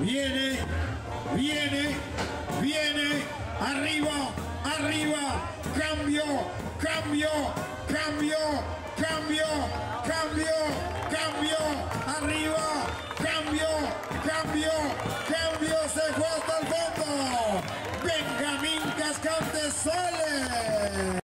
Viene, viene, viene. Arriba, arriba. Cambio, cambio, cambio, cambio, cambio, cambio. Arriba, cambio, cambio, cambio. Se fue hasta el fondo. Benjamín Cascante sale.